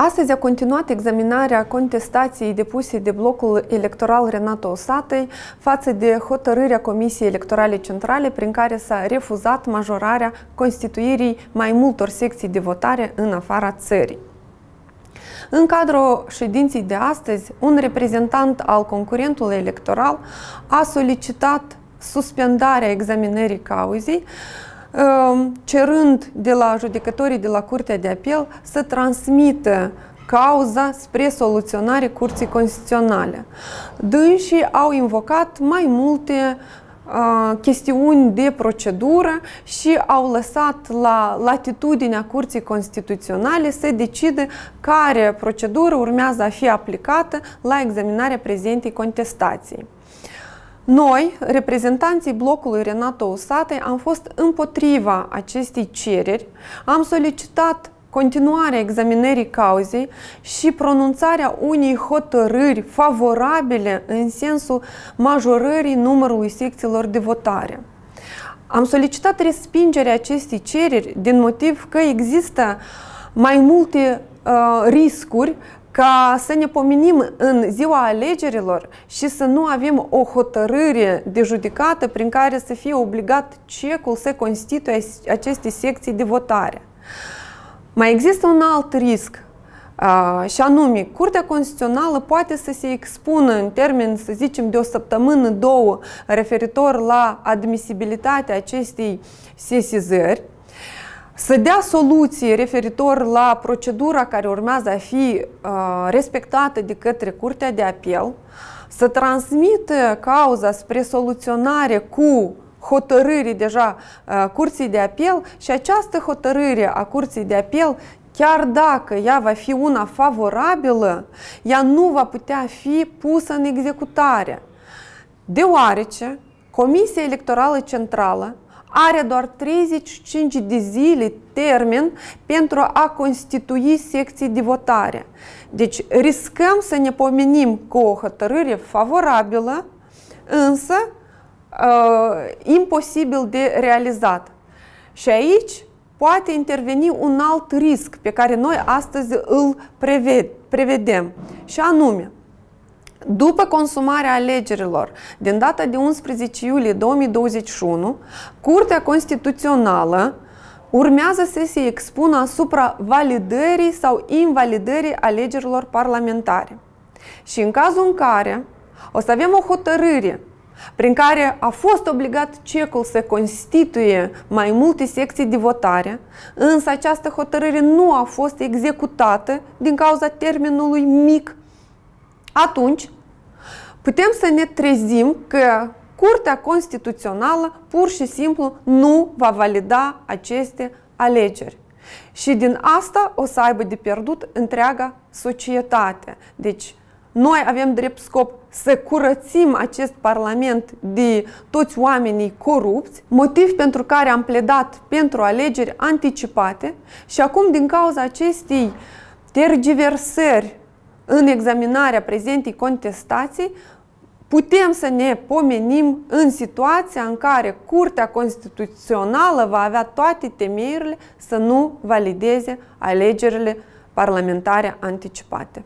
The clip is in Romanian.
Astăzi a continuat examinarea contestației depuse de blocul electoral Renato Osatei față de hotărârea Comisiei Electorale Centrale prin care s-a refuzat majorarea constituirii mai multor secții de votare în afara țării. În cadrul ședinței de astăzi, un reprezentant al concurentului electoral a solicitat suspendarea examinării cauzei, Ehm, cerând de la judecătorii de la Curtea de Apel să transmită cauza spre soluționare Curții Constituționale. Dânsii au invocat mai multe uh, chestiuni de procedură și au lăsat la latitudinea Curții Constituționale să decide care procedură urmează a fi aplicată la examinarea prezentei contestației. Noi, reprezentanții blocului Renato Usate, am fost împotriva acestei cereri, am solicitat continuarea examinării cauzei și pronunțarea unei hotărâri favorabile în sensul majorării numărului secțiilor de votare. Am solicitat respingerea acestei cereri din motiv că există mai multe uh, riscuri ca să ne pomenim în ziua alegerilor și să nu avem o hotărâre de judecată prin care să fie obligat cecul să constituie aceste secții de votare. Mai există un alt risc, și anume, Curtea Constituțională poate să se expună în termen, să zicem, de o săptămână, două, referitor la admisibilitatea acestei sesizări, să dea soluții referitor la procedura care urmează a fi uh, respectată de către Curtea de Apel, să transmită cauza spre soluționare cu hotărâri deja uh, Curții de Apel și această hotărâre a Curții de Apel chiar dacă ea va fi una favorabilă, ea nu va putea fi pusă în executare. Deoarece Comisia Electorală Centrală are doar 35 de zile termen pentru a constitui secții de votare. Deci riscăm să ne pomenim cu o hotărâre favorabilă, însă uh, imposibil de realizat. Și aici poate interveni un alt risc pe care noi astăzi îl prevedem, și anume, după consumarea alegerilor din data de 11 iulie 2021, Curtea Constituțională urmează să se expună asupra validării sau invalidării alegerilor parlamentare. Și în cazul în care o să avem o hotărâre prin care a fost obligat cecul să constituie mai multe secții de votare, însă această hotărâre nu a fost executată din cauza termenului mic atunci putem să ne trezim că Curtea Constituțională pur și simplu nu va valida aceste alegeri. Și din asta o să aibă de pierdut întreaga societate. Deci, noi avem drept scop să curățim acest parlament de toți oamenii corupți, motiv pentru care am pledat pentru alegeri anticipate și acum din cauza acestei tergiversări în examinarea prezentei contestații, putem să ne pomenim în situația în care Curtea Constituțională va avea toate temeiurile să nu valideze alegerile parlamentare anticipate.